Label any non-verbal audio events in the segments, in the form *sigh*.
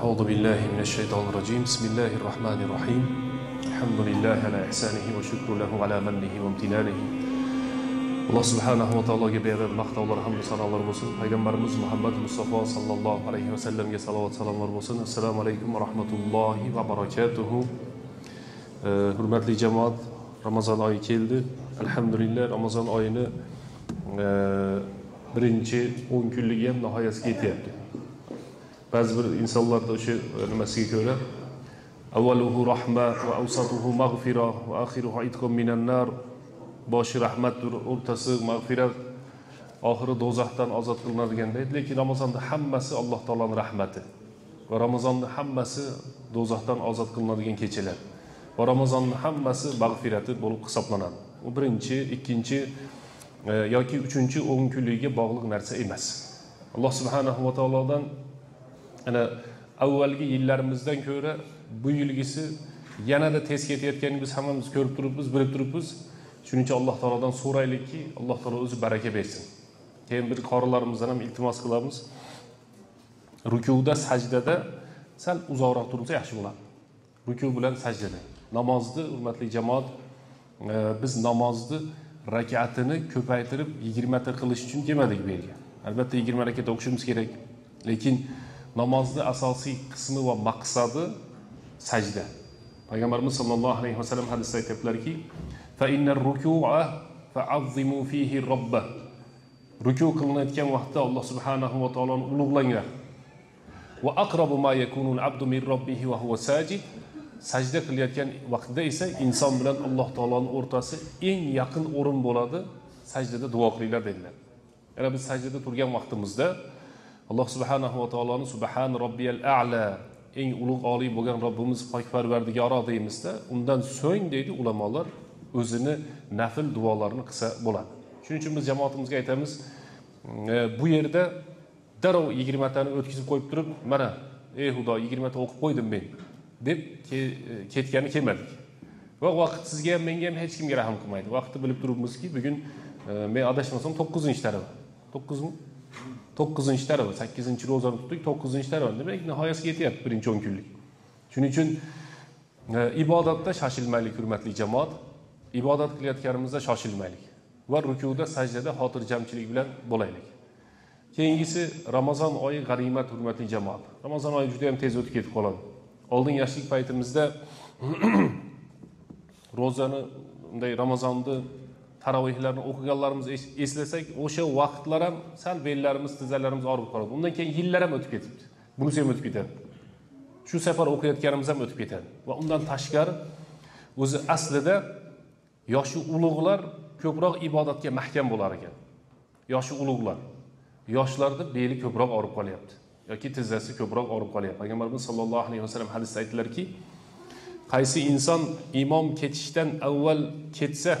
أعوذ بالله من الشيطان الرجيم. بسم الله الرحمن الرحيم. الحمد لله على إحسانه وشكر له على منه وامتنانه. الله سبحانه وتعالى يبيعد المقطع ورحمة صلى الله عليه وسلم. محمد مصطفى صلى الله عليه وسلم صلى الله عليه وسلم. السلام عليكم ورحمة الله وبركاته Hürmet cemaat Ramazan ayı geldi. Elhamdülillah Ramazan ayını e, birinci 10 günlük yem nihayet. Ba'zi bir insonlarda o'sha nimasiga ko'ra avvaluhu rahma va avsatuhu mag'fira va axiruhu itqun minan nar boshi rahmatdir o'rtasi mag'firat oxiri do'zaxdan ozod qilinadigan deydi lekin ramazonni hammasi alloh taoloni rahmati va ramazonni hammasi do'zaxdan ozod qilinadigan kechalar va ramazonni hammasi mag'firati bo'lib hisoblanadi u birinchi ikkinchi e, yoki uchinchi o'n kunligiga bog'liq narsa emas alloh subhanahu va taolodan ana avvalgi yillarimizdan ko'ra bu yilgisi yanada tez ketayotganini biz hammamiz ko'rib turibmiz bilib turibmiz. Shuning uchun alloh taolodan so'raylikki alloh taolo o'zi baraka bersin. Keyin bir qorilarimizdan ham iltimos qilamiz. Rukuda sajdada sal uzoqroq tursa yaxshi bo'ladi. Ruku bilan sajdada. Namozni hurmatli jamoat e, biz namozni rakatini ko'paytirib yigirmata qilish uchun kelmadik bu yerga. Albatta yigirma rakat o'qishimiz kerak. Lekin namozni asosiy qismi va maqsadi sajda. Payg'ambarimiz sollallohu alayhi vasallam hadisda aytyaptilarki ruku qilinayotgan vaqtda alloh subhanahu va taoloni ulug'langlar va aqrabu ma yakunul abdu min robbihi va huwa sajid. Sajda qilayotgan vaqtda esa inson bilan alloh taoloni o'rtasi eng yaqin o'rin bo'ladi. Sajdada duo qilinglar dedilar. Yana biz sajdada turgan vaqtimizda alloh subhanahu va taoloni subhan robbiyal a'la eng ulug' oliy bo'lgan robbimiz pokparvardigoro deymizda. Undan so'ng deydi ulamolar o'zini nafl duolarni qilsa bo'ladi. Shuning uchun biz jamoatimizga aytamiz e, bu yerda darrov yigirmatani o'tkazib qo'yib turib mana ey xudo yigirmata o'qib qo'ydim men deb e, ketgani kelmadik. Va vaqt sizga ham menga ham hech kimga rahm qilmaydi. Vaqtni bilib turibmizki bugun e, men adashmasam to'qqizinchi tarava to'qqizmi to'qqizinchi tarava sakkizinchi ro'zani tutdik to'qqizinchi tarava demak nihoyasiga yetyapti birinchi o'n kunlik. Shuning uchun e, ibodatda shoshilmaylik hurmatli jamoat. Ibodat qilayotganimizda shoshilmaylik va rukuda sajdada xotirjamchilik bilan bo'laylik. Keyingisi ramazon oyi g'animat hurmatli jamoat. Ramazon oyi juda yam tez o'tib ketib qoladi. Oldin yoshlik paytimizda *clears throat* ro'zani bunday ramazonni tarovehlarni o'qiganlarimiz eslasak o'sha vaqtlar ham sal bellarimiz tizzalarimiz og'rib qoladi. Undan keyin yillar ham o'tib ketibdi. Bunisi ham o'tib ketadi. Shu safar o'qiyotganimiz ham o'tib ketadi. Va undan tashqari o'zi aslida yoshi ulug'lar ko'proq ibodatga mahkam bo'lar ekan. Yoshi ulug'lar. Yoshlarni beli ko'proq og'rib qolyapti. Yoki tizzasi ko'proq og'rib qolyapti. Payg'ambarimiz sollallohu alayhi vasallam hadisda aytdilarki qaysi inson imom ketishdan avval ketsa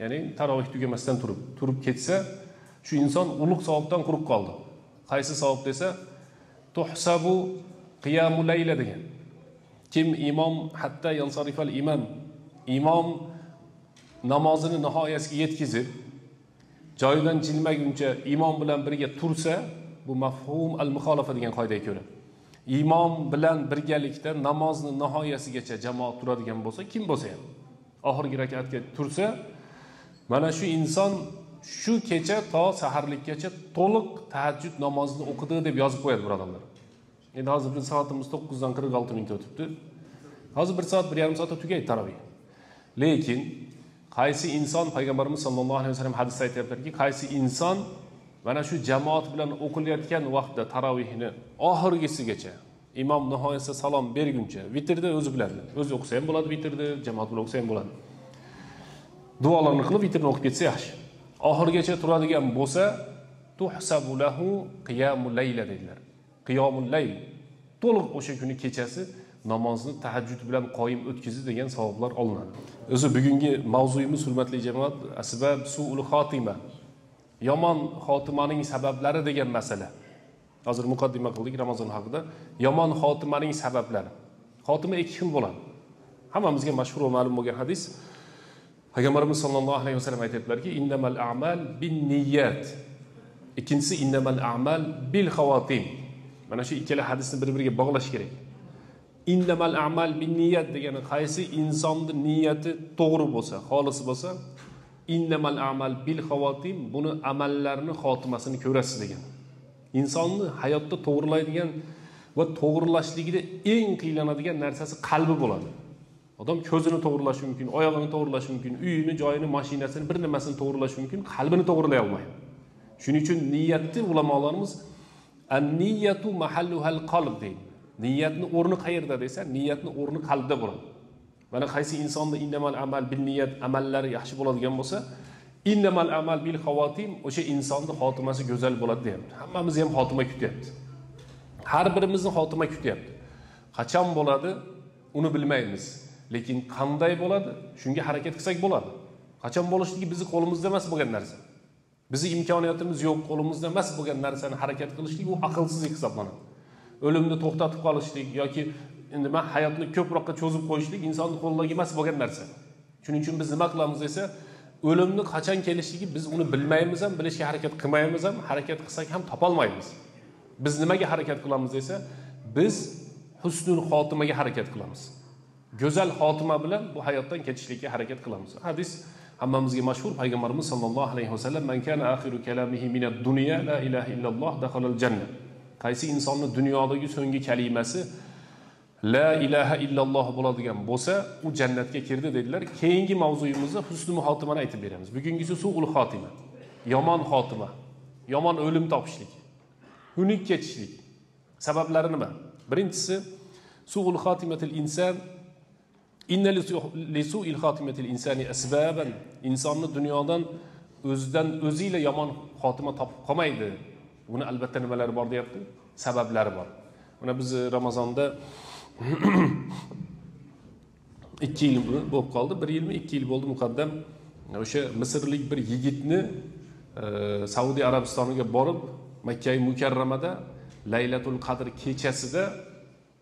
ya'ni taroveh tugamasdan turib turib ketsa shu inson ulug' savobdan quruq qoldi. Qaysi savob desa tuhsabu qiyamu layla degan. Kim imom hatta yansarifal imam imom namozini nihoyasiga yetkazib joyidan jilmaguncha imom bilan birga tursa bu mafhum al muxolafa degan qoidaga ko'ra. Imom bilan birgalikda namozni nihoyasigacha jamoat turadigan bo'lsa kim bo'lsa ham oxirgi rakatga tursa mana shu inson shu kecha to saharlikkacha to'liq tahajjud namozini o'qidi deb yozib qo'yadi birodarlar endi hozir bizni soatimiz to'qqizdan qirq olti minut o'tibdi. Hozir bir soat bir yarim soatda tugaydi taroveh lekin qaysi inson payg'ambarimiz sollallohu alayhi vasallam hadisda aytyaptilarki qaysi inson mana shu jamoat bilan o'qilayotgan vaqtda tarovehni oxirgisigacha imom nihoyatda salom berguncha vitrni o'zi biladi. O'zi o'qisa ham bo'ladi vitrni jamoat bilan o'qisa ham bo'ladi. Duolarni qilib vitrni o'qib ketsa yaxshi. Oxirigacha turadigan bo'lsa tuhsabu lahu qiyamul layla dedilar. Qiyomul layl. To'liq o'sha kuni kechasi namozni tahajjud bilan qoyim o'tkazi degan savoblar olinadi. O'zi bugungi mavzuyimiz hurmatli jamoat asbab suul xotima. Yomon xotimaning sabablari degan masala. Hozir muqaddima qildik ramazon haqida. Yomon xotimaning sabablari. Xotima ikki xil bo'ladi. Hammamizga mashhur va ma'lum bo'lgan hadis payg'ambarimiz sollallohu alayhi vasallam aytyaptilarki innamal amal bin niyat ikkinchisi innamal amal bil xavotim mana shu ikkala hadisni bir biriga bog'lash kerak. Innamal amal bin niyat degani qaysi insonni niyati to'g'ri bo'lsa xolis bo'lsa innamal amal bil xavotim buni amallarni xotimasini ko'rasiz degan. Insonni hayotda to'g'rilaydigan va to'g'rilashligida eng qiynaladigan narsasi qalbi bo'ladi. Odam ko'zini to'g'irlashi mumkin oyog'ini to'g'irlashi mumkin uyini joyini mashinasini bir nimasini to'g'irlashi mumkin qalbini to'g'irlay olmaydi shuning uchun niyatni ulamolarimiz an niyatu mahalluhal qalb deydi niyatni o'rni qayerda desa niyatni o'rni qalbda bo'ladi mana qaysi insonni innamal amal bil niyat amallari yaxshi bo'ladigan bo'lsa innamal amal bil xavotim o'sha insonni xotimasi go'zal bo'ladi deyapti hammamiz ham xotima kutyapti har birimizni xotima kutyapti. Qachon bo'ladi uni bilmaymiz. Lekin qanday bo'ladi? Shunga harakat qilsak bo'ladi. Qachon bo'lishligi bizni qo'limizda emas bo'lgan narsa? Bizni imkoniyatimiz yo'q qo'limizda emas bo'lgan narsani harakat qilishlik u aqlsizlik hisoblanadi. O'limni to'xtatib qolishlik yoki nima hayotni ko'proqqa cho'zib qo'yishlik insonni qo'lidagi emas bo'lgan narsa. Shuning uchun biz nima qilamiz desa o'limni qachon kelishligi biz uni bilmaymiz ham bilishga harakat qilmaymiz ham harakat qilsak ham topolmaymiz. Biz nimaga harakat qilamiz desa biz husnul xotimaga harakat qilamiz. Go'zal xotima bilan bu hayotdan ketishlikka harakat qilamiz. Hadis hammamizga mashhur. Payg'ambarimiz sollallohu alayhi vasallam man kana axiru kalamihi minad dunya la ilaha illalloh dakhalal janna. Qaysi insonni dunyodagi so'nggi kalimasi la ilaha illalloh bo'ladigan bo'lsa u jannatga kirdi dedilar. Keyingi mavzuyimizda husnul muhotimani aytib beramiz. Bugungisi suul xotima yomon xotima yomon o'lim topishlik xunuk ketishlik. Sabablari nima birinchisi suul xotimatil inson inna lisuil xotimatil insani asbaban. Insonni dunyodan o'zidan o'ziyla yomon xotima topib qolmaydi buni albatta nimalari bor deyapti sabablari bor mana biz ramazonda *clears throat* ikki yil bo'lib qoldi bir yilmi ikki yil bo'ldi muqaddam o'sha misrlik bir yigitni e, saudiya arabistoniga borib makkai mukarramada laylatul qadr kechasida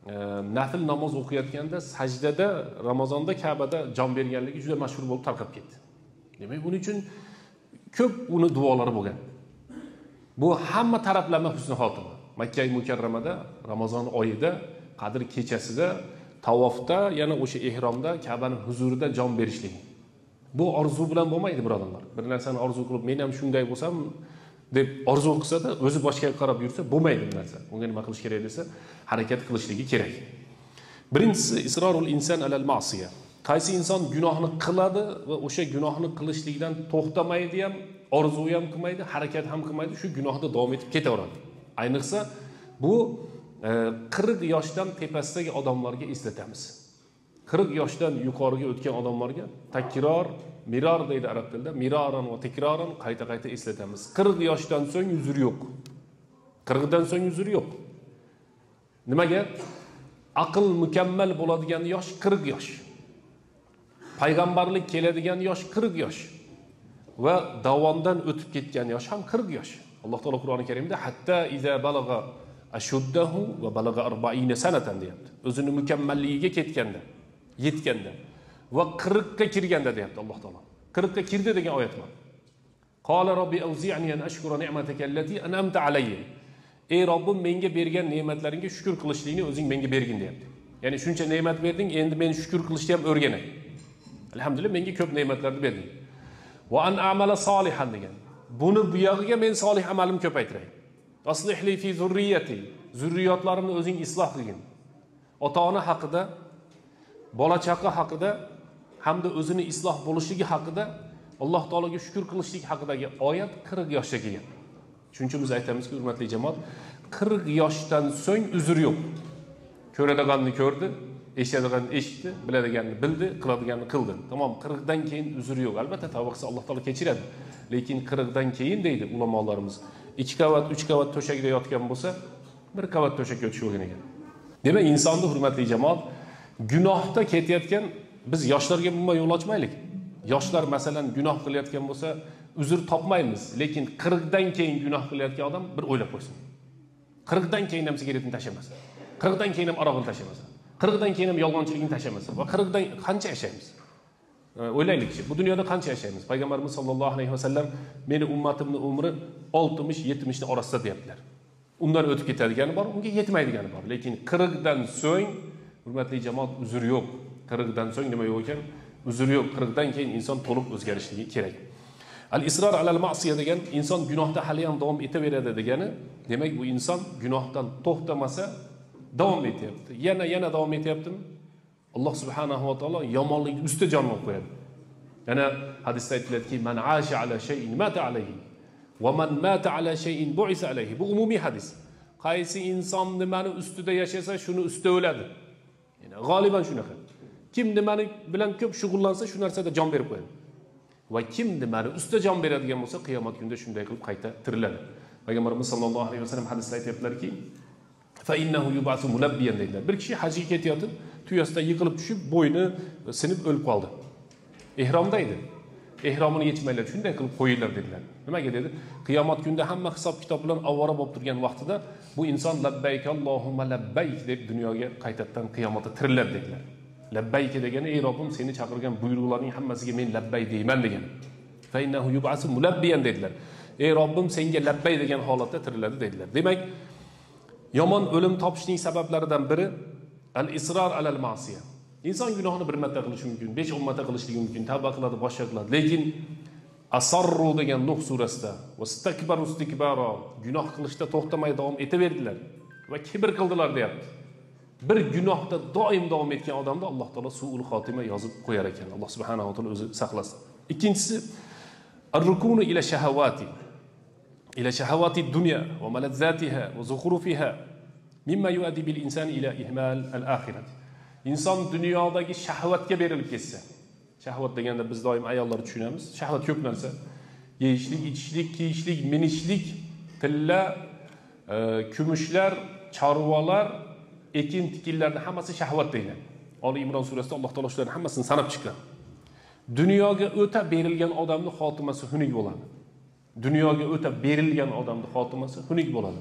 Э, nafl namoz o'qiyotganda sajdada ramazonda kabada jon berganligi juda mashhur bo'lib tarqab ketdi. Demak buning uchun ko'p uni duolari bo'lgan. Bu hamma taraflama husni xotima makka mukarramada ramazon oyida qadr kechasida tavofda yana o'sha ehromda kabani huzurida jon berishlik. Bu orzu bilan bo'lmaydi birodarlar. Bir narsani orzu qilib men ham shunday bo'lsam deb orzu qilsada o'zi boshqa qarab yursa bo'lmaydi bu narsa. Unga nima qilish kerak desa harakat qilishligi kerak. Birinchisi isrorul inson alal ma'siya. Qaysi inson gunohni qiladi va o'sha gunohni qilishlikdan to'xtamaydi ham orzu ham qilmaydi harakat ham qilmaydi shu gunohda davom etib ketaveradi. Ayniqsa bu e, qirq yoshdan tepasidagi odamlarga eslatamiz. Qirq yoshdan yuqoriga o'tgan odamlarga takror miror deydi arab tilida miroran va tekroran qayta qayta eslatamiz. Qirq yoshdan so'ng uzr yo'q. Qirqdan so'ng uzr yo'q. Nimaga? Aql mukammal bo'ladigan yosh qirq yosh. Payg'ambarlik keladigan yosh qirq yosh va davondan o'tib ketgan yosh ham qirq yosh. Alloh taolo qur'oni karimda hatta iza balag'a ashuddahu va balag'a arbaina sanatan deyapti. O'zini mukammalligiga ketganda. Yetganda va qirqqa kirganda deyapti alloh taolo. Qirqqa kirdi degan oyat bor. Qola robbi avzi'ni an ashkura ni'mataka allati an'amta alayya. Ey robbim menga bergan ne'matlaringga shukur qilishlikni o'zing menga bergin deyapti. Ya'ni shuncha ne'mat berding endi men shukur qilishni ham o'rganay. Alhamdulillah menga ko'p ne'matlarni berding. Va an amala solihan degan. Buni buyog'iga men solih amalimni ko'paytiray. Aslihli fi zurriyati zurriyotlarimni o'zing isloh qilgin. Ota ona haqida bola chaqa haqida hamda o'zini isloh bo'lishligi haqida alloh taologa shukur qilishlik haqidagi oyat qirq yoshga kelgan. Shuning uchun biz aytamizki hurmatli jamoat qirq yoshdan so'ng uzr yo'q. Ko'radiganni ko'rdi eshitadiganni eshitdi biladiganni bildi qiladiganni qildi. Tamom qirqdan keyin uzr yo'q. Albatta tavba qilsa alloh taolo kechiradi. Lekin qirqdan keyin deydi ulamolarimiz ikki qavat uch qavat to'shakda yotgan bo'lsa bir qavat to'shakka o'tish bo'lgan ekan. Demak insonni hurmatli jamoat gunohda ketayotgan biz yoshlarga umuman yo'l ochmaylik. Yoshlar masalan gunoh qilayotgan bo'lsa uzr topmaymiz. Lekin qirqdan keyin gunoh qilayotgan odam bir o'ylab qo'ysin. Qirqdan keyin ham sigaretni tashlamasin qirqdan keyin ham aroqni tashlamasin qirqdan keyin ham yolg'onchilikni tashlamasin va qirqdan qancha yashaymiz? O'ylaylikchi bu dunyoda qancha yashaymiz? Payg'ambarimiz sollallohu alayhi vasallam meni ummatimni umri oltmish yetmishni orasida deyaptilar. Undan o'tib ketadigani bor unga yetmaydigani bor. Lekin qirqdan so'ng hurmatli jamoat uzr yo'q qirqdan so'ng nima yo'q ekan? Uzr yo'q qirqdan keyin inson to'liq o'zgarishligi kerak. Al isror alal ma'siya degan inson gunohda haliyam davom etaveradi degani demak bu inson gunohdan to'xtamasa davom etyapti. Yana yana davom etyaptimi? Alloh subhanahu va taolo yomonlikni ustida jon olib qo'yadi. Yana hadisda aytiladiki man asha ala shayin mata alayhi va man mata ala shayin buisa alayhi. Bu umumiy hadis. Qaysi inson nimani ustida yashasa shuni ustida o'ladi. Yani g'oliban shunaqa. Kim nimani bilan ko'p shug'ullansa shu narsada jon berib qo'yadi. Va kim nimani ustida jon beradigan bo'lsa qiyomat kunida shunday qilib qayta tiriladi. Payg'ambarimiz sollallohu alayhi vasallam hadisda aytyaptilarki deydilar bir kishi hajga ketayotib tuyasidan yiqilib tushib bo'yni sinib o'lib qoldi. Ehromda edi. Eh, ehromini yechmanglar shunday qilib qo'yinglar dedilar. Nimaga dedi? Qiyomat kunida hamma hisob kitob bilan ovora bo'lib turgan vaqtida bu inson labbayk allohumma labbayk deb dunyoga qaytadan qiyomatda tiriladi dedilar. Labbayk degani ey robbim seni chaqirgan buyruqlarning hammasiga men labbay deyman degan. Dedilar. Ey robbim senga labbay degan holatda tiriladi dedilar. Demak yomon o'lim topishning sabablaridan biri al isror alal ma'siya inson gunohni bir marta qilishi mumkin besh o'n marta qilishligi mumkin tavba qiladi boshqa qiladi lekin asarru degan nuh surasida vastakbaru istikbaro gunoh qilishda to'xtamay davom etaverdilar va kibr qildilar deyapti bir gunohda doim davom etgan odamni alloh taolo suul xotima yozib qo'yar ekan alloh subhanava taolo o'zi saqlasin ikkinchisi الركون إلى شهوات إلى شهوات الدنيا وملذاتها وزخرفها مما يؤدي بالإنسان إلى إهمال الآخرة inson dunyodagi shahvatga berilib ketsa shahvat deganda biz doim ayollar tushunamiz. Shahvat ko'p narsa. Yeyishlik ichishlik kiyishlik minishlik tilla e, kumushlar chorvalar ekin tikinlarni hammasi shahvat deyiladi. Oli imron surasida alloh taolo shularni hammasini sanab chiqqan. Dunyoga o'ta berilgan odamni xotimasi xunuk bo'ladi. Dunyoga o'ta berilgan odamni xotimasi xunuk bo'ladi.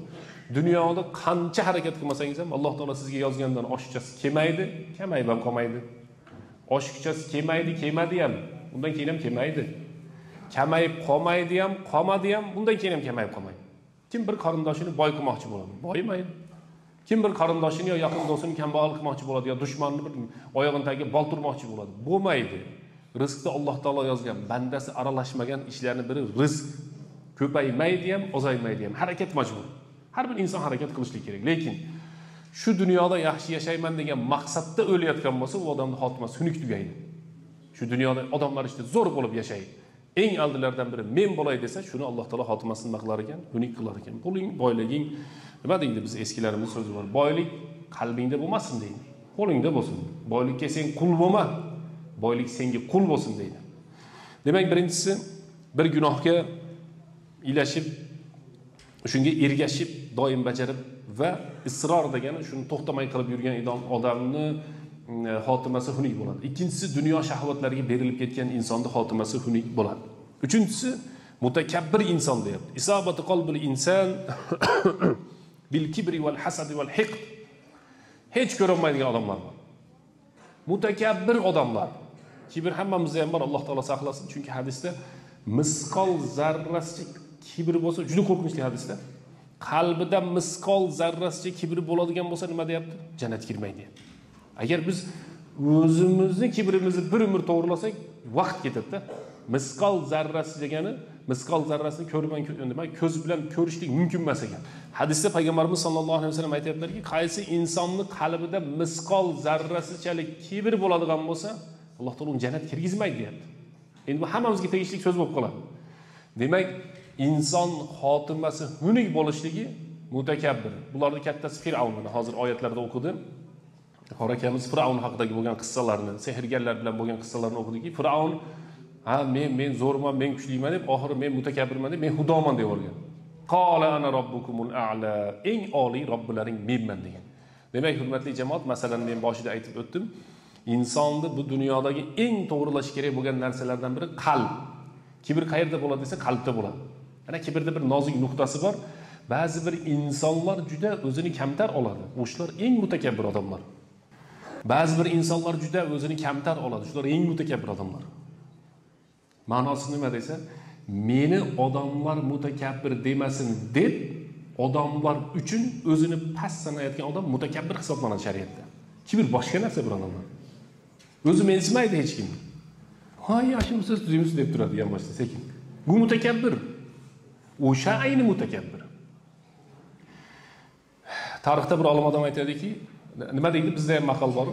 Dunyoda qancha harakat qilmasangiz ham alloh taolo sizga yozgandan oshiqchasi kelmaydi kamayib ham qolmaydi. Oshiqchasi kelmaydi kelmadi ham undan keyin ham kelmaydi. Kamayib qolmaydi ham qolmadi ham undan keyin ham kamayib qolmaydi. Kim bir qarindoshini boy qilmoqchi bo'ladi? Boyimaydi kim bir qarindoshini yo yaqin do'stini kambag'al qilmoqchi bo'ladi yo dushmanni bir oyog'ini tagiga bolturmoqchi bo'ladi? Bo'lmaydi. Rizqni alloh taolo yozgan bandasi aralashmagan ishlarni biri rizq ko'paymaydi ham ozaymaydi ham harakat majbur. Har bir inson harakat qilishlik kerak. Lekin shu dunyoda yaxshi yashayman degan maqsadda o'layotgan bo'lsa u odamni xotimasi xunuk tugaydi. Shu dunyoda odamlar ichida zo'r bo'lib yashaydi eng aldilaridan biri men bo'lay desa shuni alloh taolo xotimasini nima qilar ekan xunuk qilar ekan. Puling boyliging nima deydi biz eskilarimiz so'zi bor? Boylik qalbingda bo'lmasin deydi. Qo'lingda bo'lsin. Boylikka sen qul bo'lma. Boylik senga qul bo'lsin deydi. Demak birinchisi bir gunohga ilashib shunga ergashib doim bajarib va isror degani shuni to'xtamay qilib yurgan odamni e, xotimasi xunuk bo'ladi. Ikkinchisi dunyo shahvatlariga berilib ketgan insonni xotimasi xunuk bo'ladi. Uchinchisi mutakabbir inson deyapti. Isobati qolbil inson *coughs* bil kibri val hasadi val hiqd. Hech ko'rinmaydigan odamlar bor. Mutakabbir odamlar. Kibr hammamizda ham bor alloh taolo saqlasin. Chunki hadisda misqol zarrasi kibr bo'lsa juda qo'rqinchli hadisda. Qalbida misqol zarrasicha kibr bo'ladigan bo'lsa nima deyapti? Jannatga kirmaydi deyapti. Agar biz o'zimizni kibrimizni bir umr to'g'irlasak vaqt ketadida misqol zarrasi degani misqol zarrasini ko'rman nima ko'z bilan ko'rishlik mumkin emas ekan. Hadisda payg'ambarimiz sollallohu alayhi vasallam aytyaptilarki qaysi insonni qalbida misqol zarrasichalik kibr bo'ladigan bo'lsa alloh taolo uni jannatga kirgizmaydi deyapti. Endi bu hammamizga tegishli so'z bo'lib qoladi. Demak inson xotimasi xunuk bo'lishligi mutakabbir. Bularni kattasi fir'avn mana hozir oyatlarda o'qidi qori akamiz fir'avn haqidagi bo'lgan qissalarni sehrgarlar bilan bo'lgan qissalarni o'qidiki fir'avn ha men men zo'rman men kuchliman deb oxiri men mutakabbirman deb men xudoman deb yuborgan qola ana robbukumul a'la eng oliy robbilaring menman degan. Demak hurmatli jamoat masalani men boshida aytib o'tdim insonni bu dunyodagi eng to'g'rilashi kerak bo'lgan narsalardan biri qalb. Kibr qayerda bo'ladi desa qalbda bo'ladi. Ana kibrda bir nozik nuqtasi bor. Ba'zi bir insonlar juda o'zini kamtar oladi. O'shalar eng mutakabbir odamlar. Ba'zi bir insonlar juda o'zini kamtar oladi. Shular eng mutakabbir odamlar. Ma'nosi nima desa meni odamlar mutakabbir demasin deb odamlar uchun o'zini past sanayotgan odam mutakabbir hisoblanadi shariatda. Kibr boshqa narsa birodarlar o'zi mensimaydi hech kim. Ha yaxshimisiz tuzimsiz deb turadi yonboshda sekin. Bu mutakabbir. O'sha ayni mutakabbir tarixda bir olim odam aytadiki nima deydi? Bizda ham maqol bor.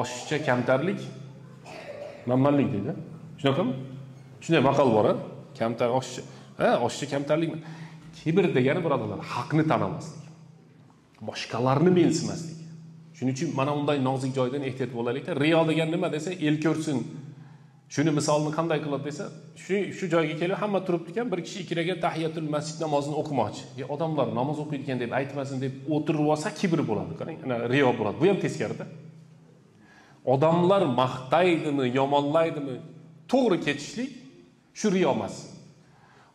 Oshiqcha kamtarlik manmanlik deydi. Shunaqami shunday maqol bor a kamtar oshiqcha ha oshiqcha kamtarlik. Kibr degani birodarlar haqni tan olmaslik boshqalarni mensimaslik. Shuning uchun mana unday nozik joydan ehtiyot bo'laylikda. Riyo degani nima desa el ko'rsin. Shuni misolni qanday qiladi desa shu shu joyga kelib hamma turibdi ekan bir kishi ikki rakat tahiyatul masjid namozini o'qimoqchi. E odamlar namoz o'qiydi ekan deb aytmasin deb o'tirib olsa kibr bo'ladi. Qarang ana riyo bo'ladi. Bu ham teskarida. Odamlar maqtaydimi yomonlaydimi? To'g'ri ketishlik shu riyo emas.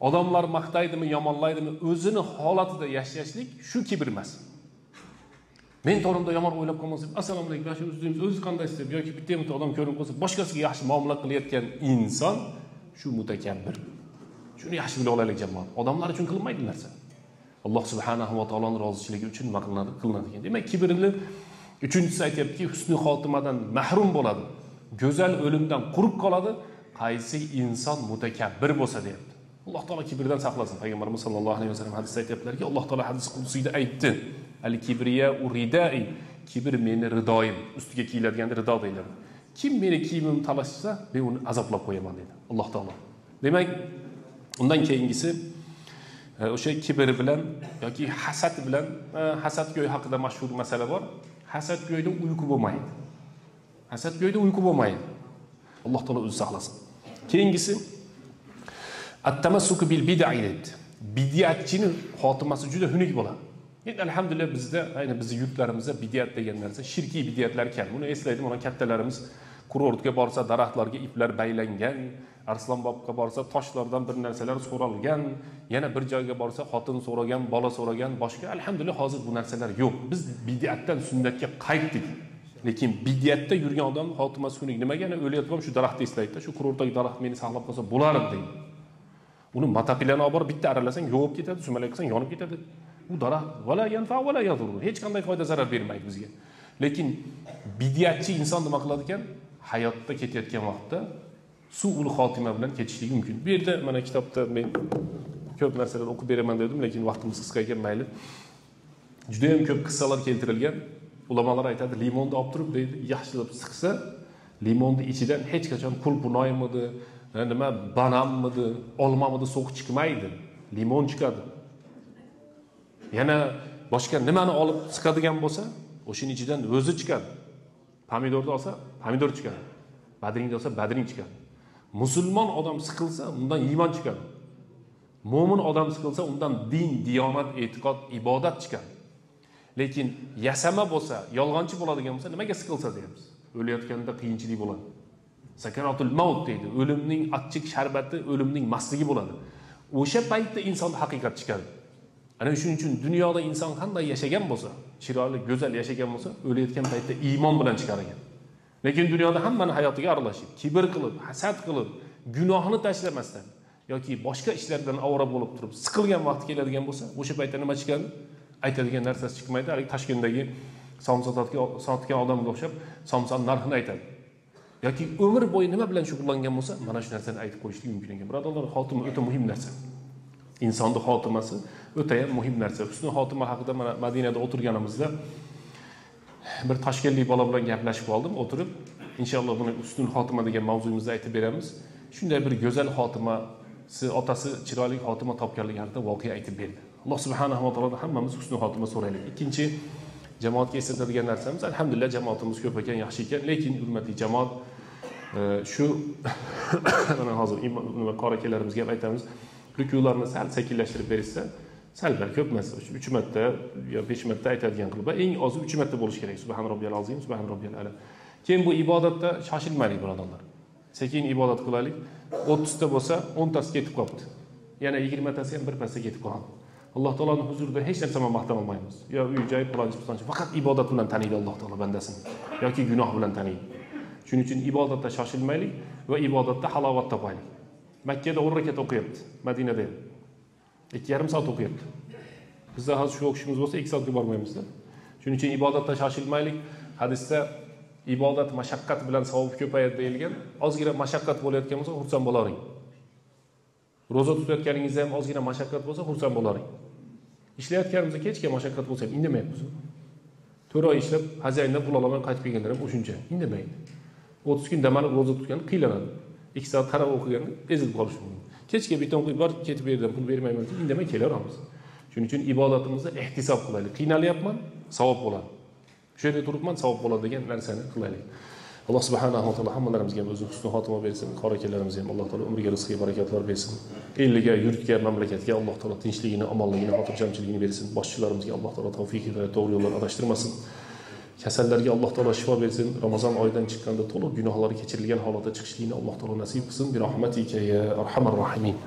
Odamlar maqtaydimi yomonlaydimi? O'zini holatida yashashlik shu kibr emas. Men to'g'rimda yomon o'ylab qolmasin. Assalomu alaykum yaxshi o'zingiz o'ziz qandaysiz deb yoki bitta bitta odam ko'rinib qolsa boshqasiga yaxshi muomala qilayotgan inson shu mutakabbir shuni yaxshi bilib olaylik jamoat. Odamlar uchun qilinmaydi bu narsa. Alloh subhanahu va taoloni rozichiligi uchun nima qilinadi? Qilinadi ekan. Demak kibrni uchinchisi aytyaptiki husni xotimadan mahrum bo'ladi. Go'zal o'limdan quruq qoladi. Qaysi inson mutakabbir bo'lsa deyapti. Alloh taolo kibrdan saqlasin. Payg'ambarimiz sallallohu alayhi vasallam hadisda aytyaptilarki alloh taolo hadis qudsiyda aytdi. Al kibriya ridai kibr meni ridoyim. Ustiga kiyiladigan rido deyiladi. Kim meni kiyimimni talashsa men uni azoblab qo'yaman deydi alloh taolo. Demak undan keyingisi e, o'sha kibr bilan yoki hasad bilan e, hasadgo'y haqida mashhur masala bor. Hasadgo'yda uyqu bo'lmaydi. Hasadgo'yda uyqu bo'lmaydi. Alloh taolo o'zi saqlasin. Keyingisi at bil bidai debdi bidyatchini xotimasi juda xunuk bo'ladi. Endi alhamdulillah bizda ayni bizni yurtlarimizda bidyat degan narsa shirkiy bidyatlar kam. Buni eslaydi mana kattalarimiz kurortga borsa daraxtlarga iplar baylangan arslonbobga borsa toshlardan bir narsalar so'ralgan yana bir joyga borsa xotin so'ragan bola so'ragan boshqa. Alhamdulillah hozir bu narsalar yo'q. Biz bidiatdan sunnatga qaytdik. Lekin bidyatda yurgan odam xotimasi xunuk nimaga? Ana o'layotgan shu daraxtni eslaydida shu kurortdagi daraxt meni saqlab qolsa bo'lardi deydi. Uni matapilani olib borib bitta aralasang yovib ketadi sumalak qilsang yonib ketadi. U daraxt vala yanfa vala yadur hech qanday foyda zarar bermaydi bizga. Lekin bidyatchi inson nima qiladi ekan? Hayotda ketayotgan vaqtda suul xotima bilan ketishligi mumkin. Bu yerda mana kitobda men ko'p narsalar o'qib beraman dedim lekin vaqtimiz qisqa ekan mayli. Judayam ko'p qissalar keltirilgan. Ulamolar aytadi limonni olib turib deydi. Yaxshilab siqsa limonni ichidan hech qachon qulpunoymidi nima bananmidi olmamidi so'q chiqmaydi limon chiqadi yana boshqa nimani olib chiqadigan bo'lsa o'shani ichidan o'zi chiqadi pomidorni olsa pomidor chiqadi badringni olsa badring chiqadi musulmon odam siqilsa undan iymon chiqadi mo'min odam siqilsa undan din diyonat e'tiqod ibodat chiqadi lekin yasama bo'lsa yolg'onchi bo'ladigan bo'lsa nimaga siqilsa deyapmiz o'layotganda qiyinchilik bo'ladi. Sakaratul maut deydi. O'limning achchiq sharbati o'limning mastligi bo'ladi. O'sha paytda insonda haqiqat chiqadi. Ana shuning uchun dunyoda inson qanday yashagan bo'lsa chiroyli go'zal yashagan bo'lsa o'layotgan paytda iymon bilan chiqar ekan. Lekin dunyoda hammani hayotiga aralashib kibr qilib hasad qilib gunohni tashlamasdan yoki boshqa ishlar bilan ovora bo'lib turib siqilgan vaqti keladigan bo'lsa o'sha paytda nima chiqadi? Aytadigan narsasi chiqmaydi. Haligi toshkentdagi somsa sotgan odamga o'xshab somson narxini aytadi. Yoki umr bo'yi nima bilan shug'ullangan bo'lsa mana shu narsani aytib qo'yishlik mumkin ekan. Birodarlar xotima o'ta muhim narsa. Insonni xotimasi o'tayam muhim narsa. Husni xotima haqida mana madinada o'tirganimizda bir toshkentlik bola bilan gaplashib qoldim o'tirib inshaalloh buni ustun xotima degan mavzuyimizda aytib beramiz. Shunday bir go'zal xotimasi otasi chiroyli xotima topganligi haqida voqea aytib berdi. Alloh subhanahu va taolodan hammamiz husni xotima so'raylik. Ikkinchi jamoatga eslatadigan narsamiz. Alhamdulillah jamoatimiz ko'p ekan yaxshi ekan. Lekin hurmatli jamoat shu *coughs* mana hozir nima qori akalarimizga ham aytamiz. Rukularni sal sekinlashtirib berishsa sal bir ko'p emas uch marta yo besh marta aytadigan qilib eng ozi uch marta bo'lishi kerak. Subhan robbiyal azim subhan robbiyal ala keyin bu ibodatda shoshilmaylik birodarlar. Sekin ibodat qilaylik. O'ttizta bo'lsa o'ntasi ketib qolibdi. Yana yigirmatasi ham birpasda ketib qoladi. Alloh taoloni huzurida hech narsa bilan maqtan olmaymiz. Yo uy joy palonchi pisonchi faqat ibodat bilan taniydi alloh taolo bandasini. Yoki gunoh bilan taniydi. Shuning uchun ibodatda shoshilmaylik va ibodatda halovat topaylik. Makkada o'n rakat o'qiyapti madinada ham. Ikki yarim soat o'qiyapti. Bizda hozir shu o'qishimiz bo'lsa ikki soatga bormaymizda. Shuning uchun ibodatda shoshilmaylik. Hadisda ibodat mashaqqat bilan savob ko'payadi deyilgan. Ozgina mashaqqat bo'layotgan bo'lsa xursand bo'laring. Ro'za tutayotganingizda ham ozgina mashaqqat bo'lsa xursand bo'laring. Ishlayotganimizda kechga mashaqqat bo'lsa ham indamayapmiz to'rt oy ishlab xozyaindan pul ololmay qaytib kelganlar ham o'shuncha indamaydi. O'ttiz kun dam olib ro'za tutgan qiylanadi. Ikki soat qarab o'qigan ezilib qolishi mumkin. Kechga beton quyib bor ketib bu yerdan pul bermayman deb indamay kelaveramiz shuning uchun ibodatimizni ehtisob qilaylik. Qiynalyapman savob bo'ladi. Shu yerda turibman savob bo'ladi degan narsani qilaylik. Alloh subhanava taolo hammalarimizga ham o'zi husni xotima bersin qora akalarimizga ham alloh taolo umriga rizqiga barakatlar bersin. Eliga yurtga mamlakatga alloh taolo tinchligini omonligini xotirjamchiligini bersin. Boshchilarimizga alloh taolo tavfiq hidoyat to'g'ri yo'ldan adashtirmasin. Kəsəllərə Allah təala şifa versin. Ramazan ayından çıxanda tolu günahları keçirilən halda çıxışlığını Allah təala nəsib qılsın. Bir rahmətikə ya arhamar rahimin.